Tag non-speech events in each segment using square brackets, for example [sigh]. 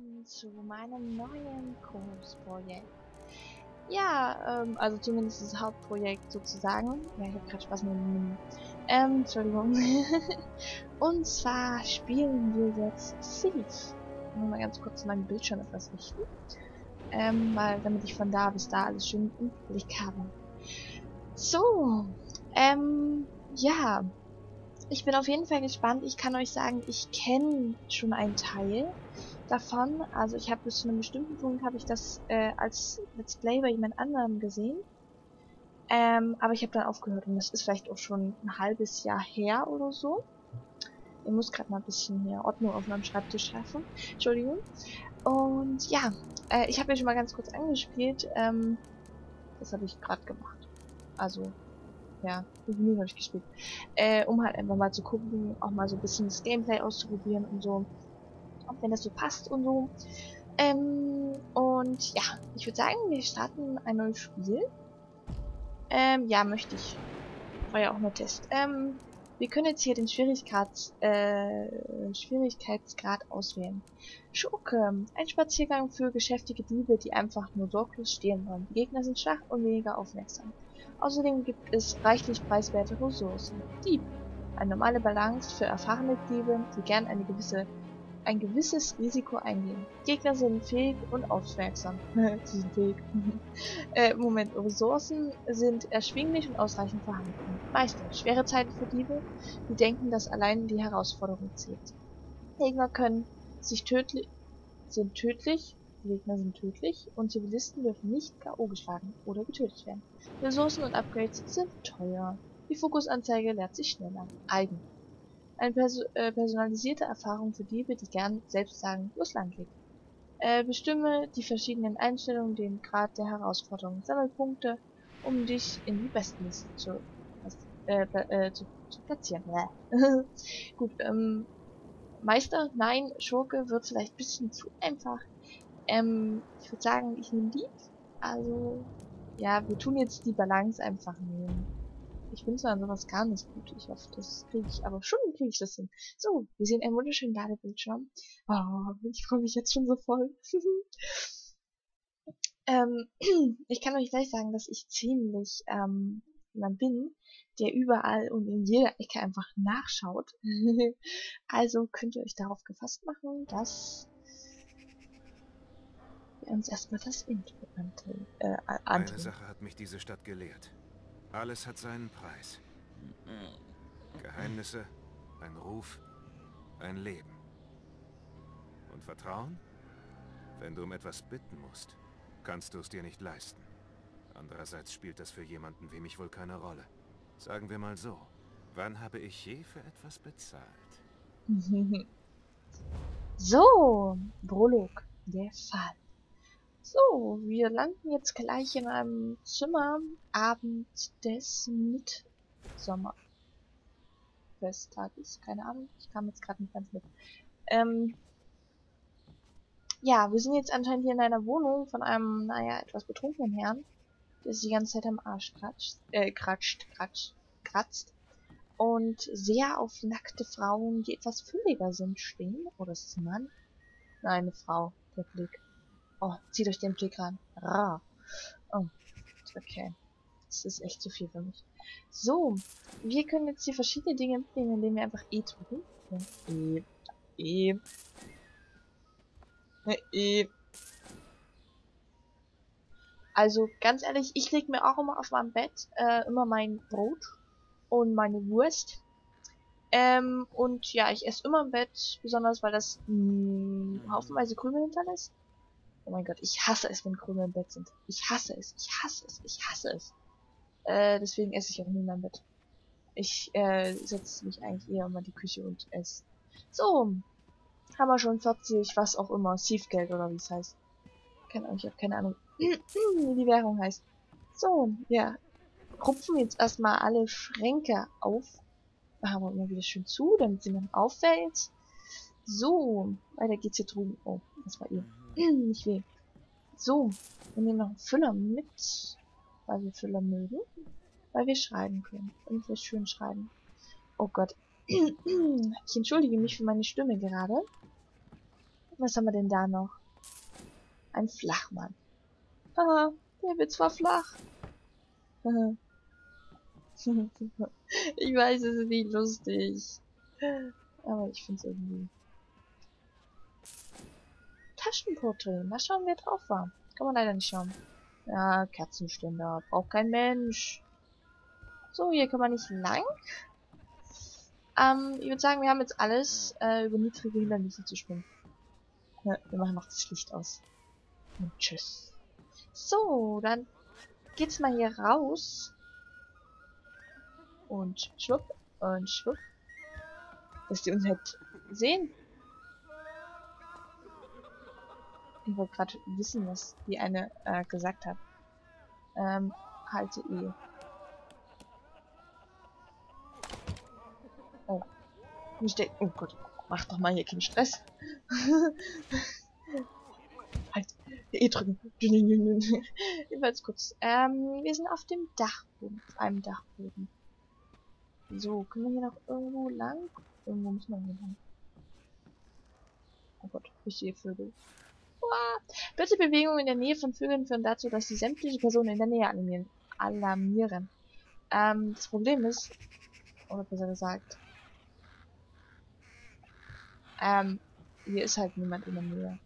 willkommen zu meinem neuen Großprojekt. Ja, ähm, also zumindest das Hauptprojekt sozusagen. Ja, ich habe gerade Spaß mit dem Ähm, Entschuldigung. [laughs] Und zwar spielen wir jetzt Thief. Ich muss mal ganz kurz meinen Bildschirm etwas richten. Ähm, weil, damit ich von da bis da alles schön im Blick habe. So, ähm, ja. Ich bin auf jeden Fall gespannt. Ich kann euch sagen, ich kenne schon einen Teil davon. Also ich habe bis zu einem bestimmten Punkt habe ich das äh, als Let's Play bei jemand anderem gesehen. Ähm, aber ich habe dann aufgehört und das ist vielleicht auch schon ein halbes Jahr her oder so. Ich muss gerade mal ein bisschen hier Ordnung auf meinem Schreibtisch schaffen. Entschuldigung. Und ja, äh, ich habe ja schon mal ganz kurz angespielt. Ähm, das habe ich gerade gemacht. Also ja, fünf Minuten habe ich gespielt. Äh, um halt einfach mal zu gucken, auch mal so ein bisschen das Gameplay auszuprobieren und so. Ob wenn das so passt und so. Ähm, und ja, ich würde sagen, wir starten ein neues Spiel. Ähm, ja, möchte ich. War ja auch nur Test. Ähm, wir können jetzt hier den Schwierigkeits, äh, Schwierigkeitsgrad auswählen. Schurke. Ein Spaziergang für geschäftige Diebe, die einfach nur sorglos stehen wollen. Die Gegner sind schwach und weniger aufmerksam. Außerdem gibt es reichlich preiswerte Ressourcen. Dieb. Eine normale Balance für erfahrene Diebe, die gern eine gewisse, ein gewisses Risiko eingehen. Gegner sind fähig und aufmerksam. [laughs] Sie sind fähig. [laughs] äh, Moment, Ressourcen sind erschwinglich und ausreichend vorhanden. Meister. Schwere Zeiten für Diebe, die denken, dass allein die Herausforderung zählt. Gegner können sich tödlich, sind tödlich Gegner sind tödlich und Zivilisten dürfen nicht K.O. geschlagen oder getötet werden. Ressourcen und Upgrades sind teuer. Die Fokusanzeige leert sich schneller. Eigen. Eine perso äh, personalisierte Erfahrung für Diebe, die gern selbst sagen, wo es lang geht. Äh, bestimme die verschiedenen Einstellungen, den Grad der Herausforderung. Sammel Punkte, um dich in die Bestenliste zu, äh, äh, zu, zu platzieren. [laughs] Gut, ähm, Meister, nein, Schurke wird vielleicht ein bisschen zu einfach. Ähm, ich würde sagen, ich nehme die. Also, ja, wir tun jetzt die Balance einfach nehmen. Ich bin zwar an sowas gar nicht gut. Ich hoffe, das kriege ich, aber schon kriege ich das hin. So, wir sehen einen wunderschönen Ladebildschirm. Oh, ich freue mich jetzt schon so voll. [laughs] ähm, [clears throat] ich kann euch gleich sagen, dass ich ziemlich ähm, jemand bin, der überall und in jeder Ecke einfach nachschaut. [laughs] also könnt ihr euch darauf gefasst machen, dass wir uns erstmal das Intro äh, antun. Eine Sache hat mich diese Stadt gelehrt. Alles hat seinen Preis. Geheimnisse, ein Ruf, ein Leben. Und Vertrauen? Wenn du um etwas bitten musst, kannst du es dir nicht leisten. Andererseits spielt das für jemanden wie mich wohl keine Rolle. Sagen wir mal so, wann habe ich je für etwas bezahlt? [laughs] so, Prolog, der Fall. So, wir landen jetzt gleich in einem Zimmer Abend des Mitsommerfesttages. Keine Ahnung, ich kam jetzt gerade nicht ganz mit. Ähm, ja, wir sind jetzt anscheinend hier in einer Wohnung von einem, naja, etwas betrunkenen Herrn, der sich die ganze Zeit am Arsch kratscht, äh, kratscht, kratscht, kratzt. Und sehr auf nackte Frauen, die etwas fülliger sind, stehen. Oder ist es ein Mann? Nein, eine Frau, der Blick. Oh, zieht euch den Blick ran. Ra. Oh, okay. Das ist echt zu viel für mich. So, wir können jetzt hier verschiedene Dinge mitnehmen, indem wir einfach E drücken. E. E. E. Also, ganz ehrlich, ich leg mir auch immer auf meinem Bett äh, immer mein Brot und meine Wurst. Ähm, und ja, ich esse immer im Bett, besonders weil das mh, haufenweise Krümel hinterlässt. Oh mein Gott, ich hasse es, wenn Krümel im Bett sind. Ich hasse es, ich hasse es, ich hasse es. Äh, deswegen esse ich auch nie mein Bett. Ich äh, setze mich eigentlich eher immer in die Küche und esse. So, haben wir schon 40, was auch immer, Siefgeld oder wie es heißt. Keine Ahnung, ich habe keine Ahnung, wie die Währung heißt. So, ja, rupfen jetzt erstmal alle Schränke auf. Machen wir immer wieder schön zu, damit sie dann auffällt. So, weiter geht's hier drüben. Oh, das war ihr. Nicht weh. So, wir nehmen noch einen Füller mit, weil wir Füller mögen, weil wir schreiben können. Und wir schön schreiben. Oh Gott. [clears throat] Ich entschuldige mich für meine Stimme gerade. Was haben wir denn da noch? Ein Flachmann. Haha, der wird zwar flach. [laughs] ich weiß, es ist nicht lustig. Aber ich finde es irgendwie. Taschenporträt. Mal schauen, wer drauf war. Kann man leider nicht schauen. Ja, Kerzenständer. Braucht kein Mensch. So, hier kann man nicht lang. Ähm, ich würde sagen, wir haben jetzt alles äh, über niedrige Hindernisse zu springen. Ja, wir machen noch das Licht aus. Und tschüss. So, dann geht's mal hier raus. Und schwupp und schwupp. Dass die uns halt sehen. Ich wollte gerade wissen, was die eine äh, gesagt hat. Ähm, halte E. Oh. Nicht der. Oh Gott. Mach doch mal hier keinen Stress. [laughs] halt. E drücken. [laughs] Jedenfalls kurz. Ähm, wir sind auf dem Dachboden. Auf einem Dachboden. So, können wir hier noch irgendwo lang? Irgendwo müssen wir hier lang. Oh Gott, ich sehe Vögel. Bitte Bewegungen in der Nähe von Vögeln führen dazu, dass sie sämtliche Personen in der Nähe alarmieren. alarmieren. Ähm, das Problem ist, oder besser gesagt, ähm, hier ist halt niemand in der Nähe.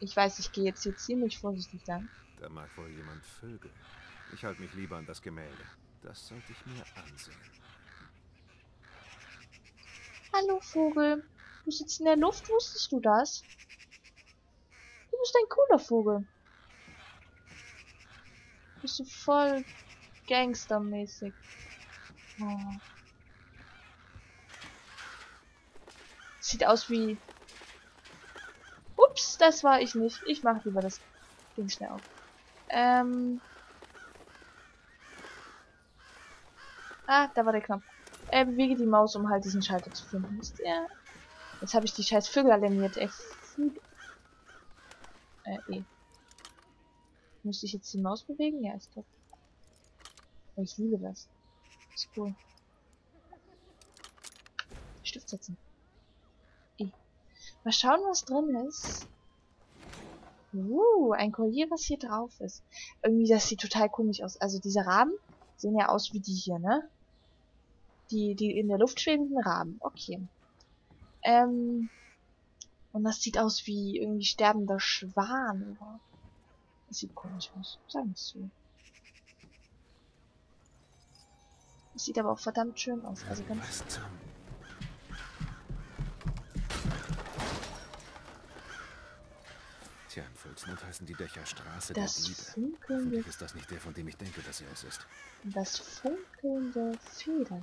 Ich weiß, ich gehe jetzt hier ziemlich vorsichtig lang. Da mag wohl jemand Vögel. Ich halte mich lieber an das Gemälde. Das sollte ich mir ansehen. Hallo Vogel. Du sitzt in der Luft, wusstest du das? Du bist ein cooler Vogel. Bist du voll gangstermäßig. Oh. Sieht aus wie... Ups, das war ich nicht. Ich mache lieber das Ding schnell auf. Ähm... Ah, da war der Knopf. Äh, bewege die Maus, um halt diesen Schalter zu finden. Ist der... Jetzt habe ich die scheiß Vögel alarmiert, ey. Äh, eh. Müsste ich jetzt die Maus bewegen? Ja, ist top. Ich liebe das. Ist cool. Stift setzen. Eh. Mal schauen, was drin ist. Uh, ein Collier, was hier drauf ist. Irgendwie, das sieht total komisch aus. Also diese Raben sehen ja aus wie die hier, ne? Die, die in der Luft schwebenden Raben. Okay. Ähm. Und das sieht aus wie irgendwie sterbender Schwan, oder? Das sieht komisch aus. Sagen wir es so. Das sieht aber auch verdammt schön aus. Also ganz. Was zum... Tja, im Volksmund heißen die Dächer Straße Das der Diebe. funkelnde, Hoffentlich ist das nicht der, von dem ich denke, dass er es ist. das funkelnde Federkleid.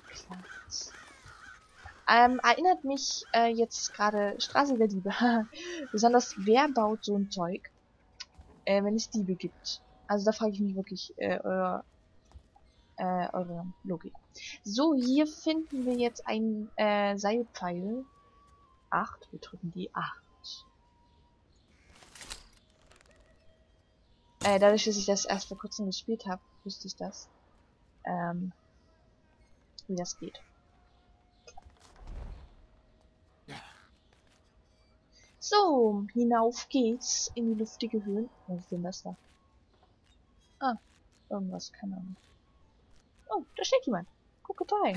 Ähm, erinnert mich äh, jetzt gerade Straße der Diebe. [laughs] Besonders, wer baut so ein Zeug, äh, wenn es Diebe gibt? Also da frage ich mich wirklich äh, euer, äh, eure Logik. So, hier finden wir jetzt ein äh, Seilpfeil. 8. Wir drücken die 8. Äh, dadurch, dass ich das erst vor kurzem gespielt habe, wusste ich das. Ähm, wie das geht. So, hinauf geht's in die luftige Höhen. Was ist denn das da? Ah, irgendwas, keine Ahnung. Oh, da steht jemand. Guckerei.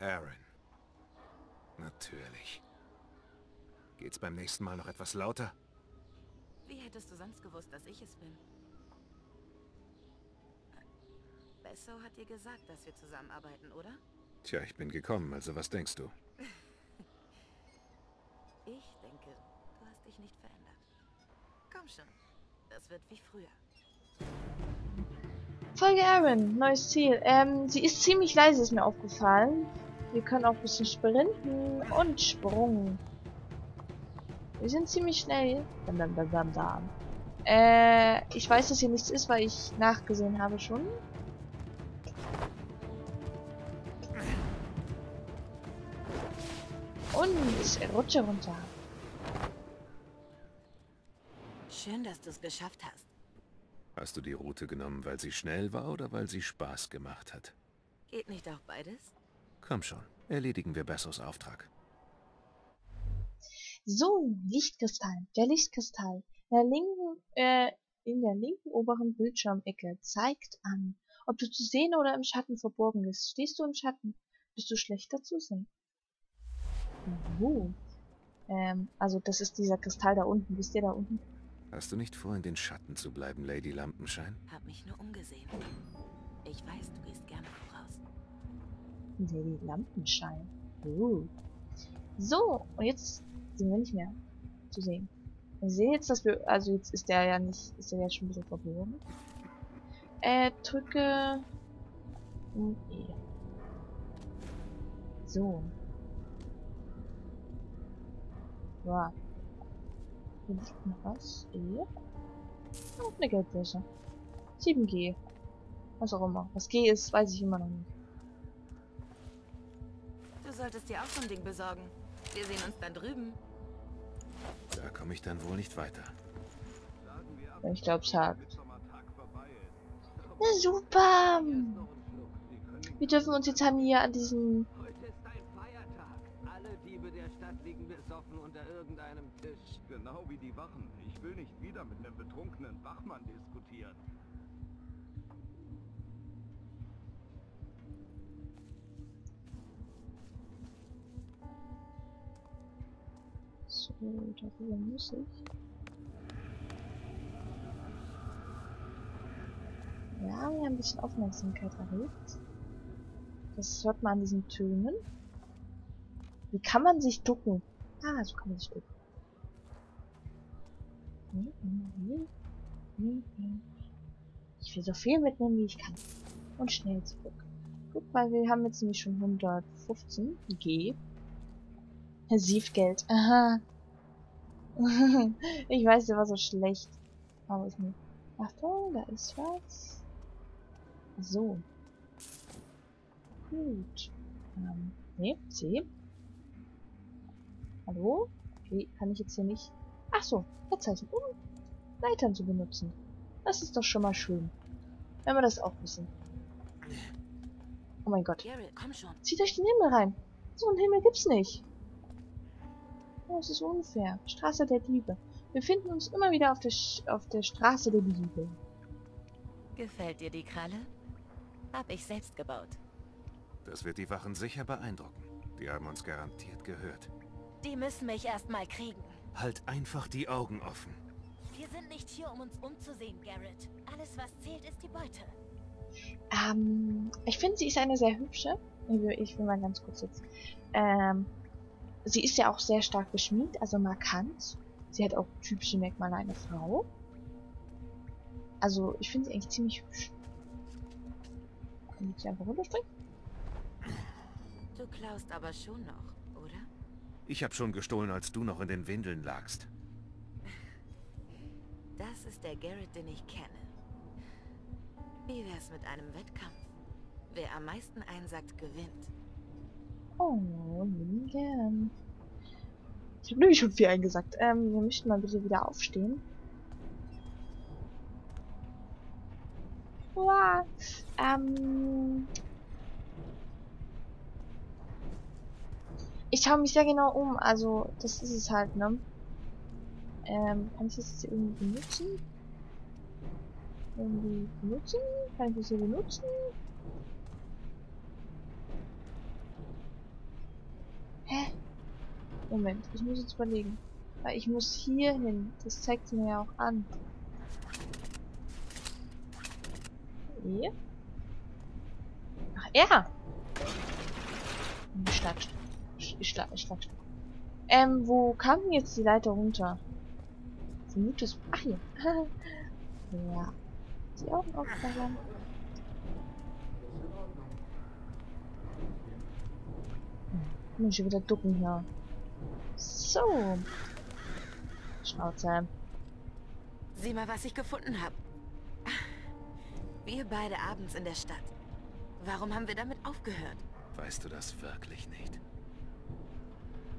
Aaron. Natürlich. Geht's beim nächsten Mal noch etwas lauter? Wie hättest du sonst gewusst, dass ich es bin? Besso hat dir gesagt, dass wir zusammenarbeiten, oder? Tja, ich bin gekommen, also was denkst du? [laughs] Ich denke, du hast dich nicht verändert. Komm schon, das wird wie früher. Folge Aaron, neues Ziel. Ähm, sie ist ziemlich leise, ist mir aufgefallen. Wir können auch ein bisschen sprinten und Sprung. Wir sind ziemlich schnell. Dam, dam, dam, dam, dam. Äh, ich weiß, dass hier nichts ist, weil ich nachgesehen habe schon. Und rutsche runter. Schön, dass du es geschafft hast. Hast du die Route genommen, weil sie schnell war oder weil sie Spaß gemacht hat? Geht nicht auch beides? Komm schon, erledigen wir Bessos Auftrag. So, Lichtkristall. Der Lichtkristall. In der linken, äh, in der linken oberen Bildschirmecke zeigt an, ob du zu sehen oder im Schatten verborgen bist. Stehst du im Schatten, bist du schlechter zu sehen. Uh. Ähm, also das ist dieser Kristall da unten. Wisst ihr da unten? Hast du nicht vor, in den Schatten zu bleiben, Lady Lampenschein? Hab mich nur umgesehen. Ich weiß, du gehst gerne voraus. Lady Lampenschein. Uh. So, und jetzt sind wir nicht mehr zu sehen. Ich sehe jetzt, dass wir, also jetzt ist der ja nicht, ist der ja schon ein bisschen verborgen. Äh, drücke und E. So. Ja. Hier liegt noch was. E. Und eine Geldbörse. 7G. Was auch immer. Was G ist, weiß ich immer noch nicht. Du solltest dir auch so ein Ding besorgen. Wir sehen uns dann drüben. Da komme ich dann wohl nicht weiter. Ich glaube, Tag. Na super! Wir dürfen uns jetzt haben hier an diesen... Heute ist ein Feiertag. Alle Diebe der Stadt liegen besoffen unter irgendeinem Tisch. Genau wie die Wachen. Ich will nicht wieder mit einem betrunkenen Wachmann diskutieren. So, darüber muss ich. Ja, wir haben ein bisschen Aufmerksamkeit erregt. Das hört man an diesen Tönen. Wie kann man sich ducken? Ah, so kann man sich ducken. Hm, hm, hm. Ich will so viel mitnehmen, wie ich kann. Und schnell zurück. Gut, weil wir haben jetzt nämlich schon 115 G. Siefgeld. Aha. Ich weiß, der war so schlecht. Aber ist nicht. Achtung, da ist was. So. Gut. Ähm, nee, C. Hallo? Okay, kann ich jetzt hier nicht... Ach so, Verzeichen, um Leitern zu benutzen. Das ist doch schon mal schön. Wenn wir das auch wissen. Oh mein Gott. Garrett, komm schon. Zieht euch den Himmel rein. So einen Himmel gibt's nicht. Oh, es ist unfair. Straße der Diebe. Wir finden uns immer wieder auf der, Sch auf der Straße der Diebe. Gefällt dir die Kralle? Hab ich selbst gebaut. Das wird die Wachen sicher beeindrucken. Die haben uns garantiert gehört. Die müssen mich erst mal kriegen. Halt einfach die Augen offen. Wir sind nicht hier, um uns umzusehen, Garrett. Alles, was zählt, ist die Beute. Ähm, ich finde, sie ist eine sehr hübsche. Ich will, ich will mal ganz kurz jetzt. Ähm, sie ist ja auch sehr stark geschminkt, also markant. Sie hat auch typische Merkmale einer Frau. Also, ich finde sie eigentlich ziemlich hübsch. Kann ich sie einfach runterspringen? Du klaust aber schon noch, oder? Ich habe schon gestohlen, als du noch in den Windeln lagst. Das ist der Garrett, den ich kenne. Wie wär's mit einem Wettkampf? Wer am meisten einsackt, gewinnt. Oh, gern. Ich habe nämlich schon viel eingesagt. Ähm, wir möchten mal bitte wieder aufstehen. Uah. Ähm. Ich schaue mich sehr genau um, also das ist es halt, ne? Ähm, kann ich das jetzt irgendwie benutzen? Irgendwie benutzen? Kann ich das hier benutzen? Hä? Moment, ich muss jetzt überlegen. Weil ich muss hier hin. Das zeigt sie mir ja auch an. Hier? Ach, er! Schlagstück. Schlag, Schlagstück. Ähm, wo kam denn jetzt die Leiter runter? Vermutes. Ach hier. [laughs] ja. Die Augen aufballern. Muss ich wieder ducken hier. So. Schnauze. Sieh mal, was ich gefunden habe. Wir beide abends in der Stadt. Warum haben wir damit aufgehört? Weißt du das wirklich nicht?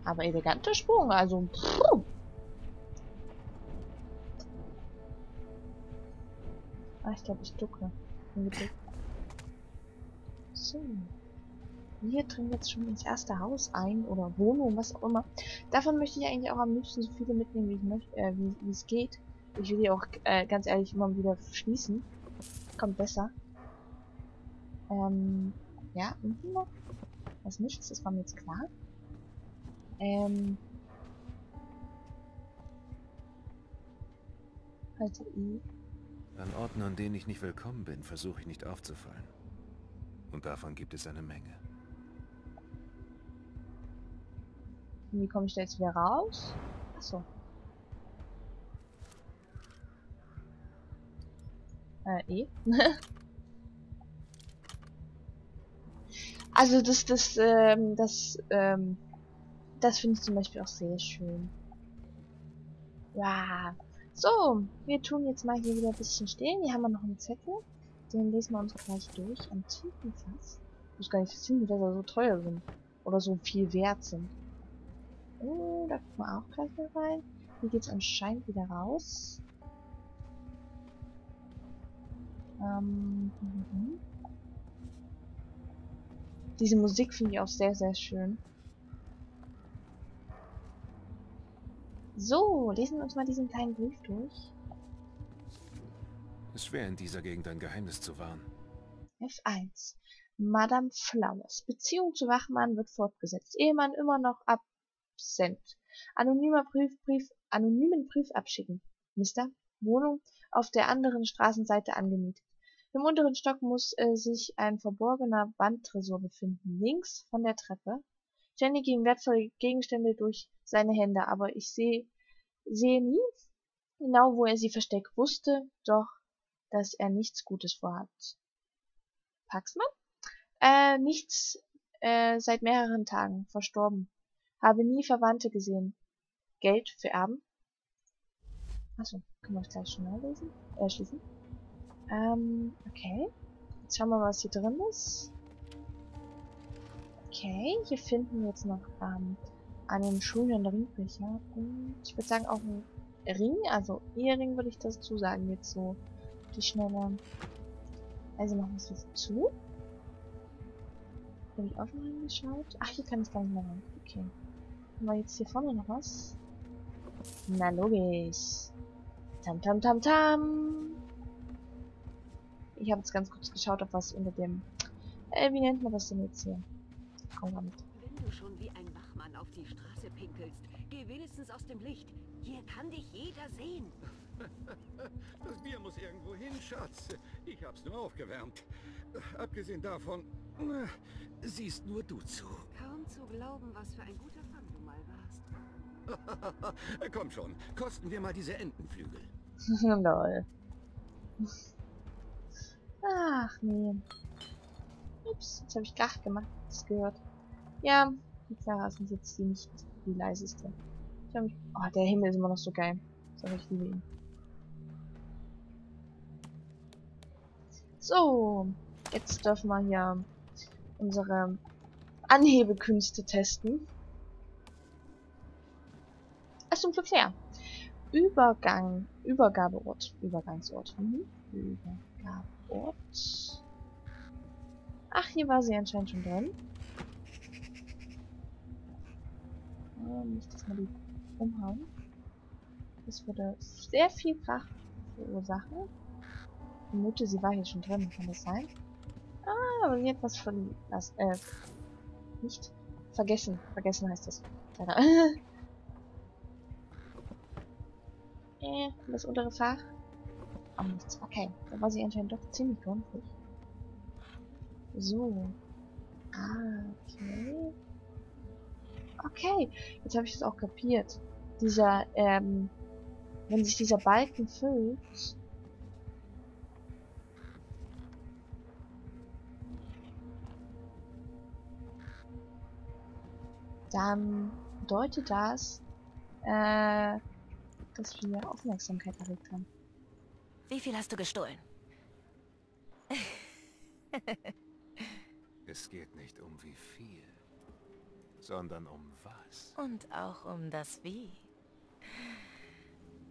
Aber eleganter Sprung, also. Pff. Ah, ich glaube, ich ducke. So. Wir dringen jetzt schon ins erste Haus ein oder Wohnung, was auch immer. Davon möchte ich eigentlich auch am liebsten so viele mitnehmen, wie ich möchte, äh, wie, es geht. Ich will die auch äh, ganz ehrlich immer wieder schließen. Kommt besser. Ähm, ja, unten noch. Was nichts, das war mir jetzt klar. Ähm. Halte I. An Orten, an denen ich nicht willkommen bin, versuche ich nicht aufzufallen. Und davon gibt es eine Menge. Und wie komme ich da jetzt wieder raus? Achso. Äh, E. [laughs] also das, das, ähm, das, ähm, das finde ich zum Beispiel auch sehr schön. Ja. So, wir tun jetzt mal hier wieder ein bisschen stehen. Hier haben wir noch einen Zettel. Den lesen wir uns gleich durch. Antikenfass. Ich weiß gar nicht, dass er so teuer sind. Oder so viel wert sind. Oh, da gucken wir auch gleich mal rein. Hier geht's anscheinend wieder raus. Ähm, mhm. Diese Musik finde ich auch sehr, sehr schön. So, lesen wir uns mal diesen kleinen Brief durch. Ist schwer in dieser Gegend ein Geheimnis zu wahren. F1. Madame Flowers. Beziehung zu Wachmann wird fortgesetzt. Ehemann immer noch absent. Anonymer Brief, Brief, anonymen Brief abschicken. Mister, Wohnung auf der anderen Straßenseite angemietet. Im unteren Stock muss äh, sich ein verborgener Bandtresor befinden, links von der Treppe. Jenny ging wertvolle Gegenstände durch seine Hände, aber ich sehe sehe nie genau, wo er sie versteckt, wusste doch, dass er nichts Gutes vorhat. Paxman? Äh, nichts äh, seit mehreren Tagen, verstorben. Habe nie Verwandte gesehen. Geld für Erben? Achso, können wir das gleich schnell lesen? Äh, schließen? Ähm, okay. Jetzt schauen wir mal, was hier drin ist. Okay, hier finden wir jetzt noch ähm, einen schönen Ringbecher und ich würde sagen auch ein Ring, also Ehering würde ich dazu sagen, jetzt so die Schnelle. Also machen wir es jetzt zu. Habe ich auch schon reingeschaut? Ach, hier kann ich gar nicht mehr rein. Okay. Haben wir jetzt hier vorne noch was? Na logisch. Tam tam tam tam. Ich habe jetzt ganz kurz geschaut, ob was unter dem... Äh, wie nennt man das denn jetzt hier? Komm mal mit. Wenn du schon wie ein Wachmann auf die Straße pinkelst, geh wenigstens aus dem Licht. Hier kann dich jeder sehen. [laughs] Das Bier muss irgendwo hin, Schatz. Ich hab's nur aufgewärmt. Abgesehen davon, siehst nur du zu. Kaum zu glauben, was für ein guter [laughs] Komm schon, kosten wir mal diese Entenflügel. [laughs] Lol. Ach nee. Ups, jetzt habe ich Krach gemacht. Das gehört. Ja, die Clara ist jetzt die nicht die leiseste. Ich mich, oh, der Himmel ist immer noch so geil. So, ich liebe ihn. So, jetzt dürfen wir hier unsere Anhebekünste testen. Ach, zum Glück her. Übergang, Übergabeort, Übergangsort. Mhm. Übergabeort. Ach, hier war sie anscheinend schon drin. Äh, nicht, dass wir die umhauen. Das würde sehr viel Krach verursachen. Ich vermute, sie war hier schon drin. Kann das sein? Ah, aber sie hat was von... Äh, nicht vergessen. Vergessen heißt das. [laughs] äh, das untere Fach. Oh, nichts. Okay, da war sie anscheinend doch ziemlich gründlich. So. Ah, okay. Okay, jetzt habe ich das auch kapiert. Dieser, ähm, wenn sich dieser Balken füllt, dann bedeutet das, äh, dass wir Aufmerksamkeit erregt haben. Wie viel hast du gestohlen? Es geht nicht um wie viel, sondern um was. Und auch um das Wie.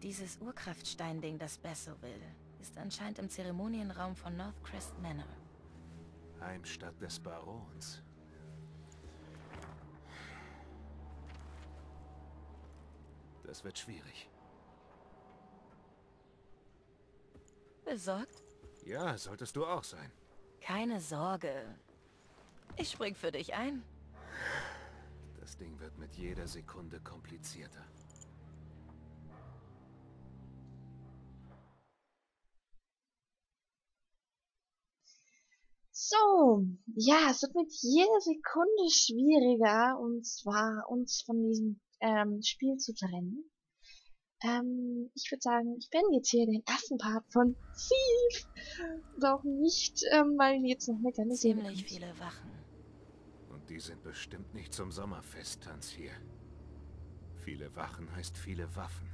Dieses Urkraftsteinding, das Besso will, ist anscheinend im Zeremonienraum von Northcrest Manor. Heimstatt des Barons. Das wird schwierig. Besorgt? Ja, solltest du auch sein. Keine Sorge. Ich spring für dich ein. Das Ding wird mit jeder Sekunde komplizierter. So, ja, es wird mit jeder Sekunde schwieriger, und zwar uns von diesem ähm, Spiel zu trennen. Ähm, ich würde sagen, ich beende jetzt hier den ersten Part von Thief. Auch nicht, ähm, weil jetzt noch eine kleine Serie Ziemlich viele Wachen. Und die sind bestimmt nicht zum Sommerfesttanz hier. Viele Wachen heißt viele Waffen.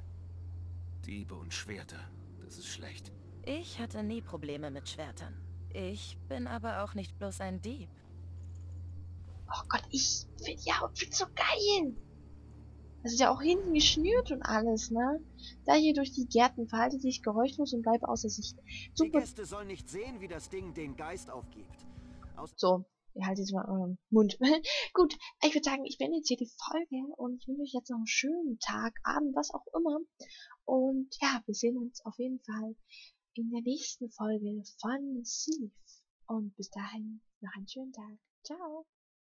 Diebe und Schwerter, das ist schlecht. Ich hatte nie Probleme mit Schwertern. Ich bin aber auch nicht bloß ein Dieb. Oh Gott, ich finde die Outfit so geil. Das ist ja auch hinten geschnürt und alles, ne? Da hier durch die Gärten verhalte dich geräuschlos und bleibe außer Sicht. Die Super. Gäste sollen nicht sehen, wie das Ding den Geist aufgibt. So, ihr haltet jetzt mal euren Mund. [laughs] Gut, ich würde sagen, ich beende jetzt hier die Folge und ich wünsche euch jetzt noch einen schönen Tag, Abend, was auch immer. Und ja, wir sehen uns auf jeden Fall in der nächsten Folge von Thief. Und bis dahin noch einen schönen Tag. Ciao.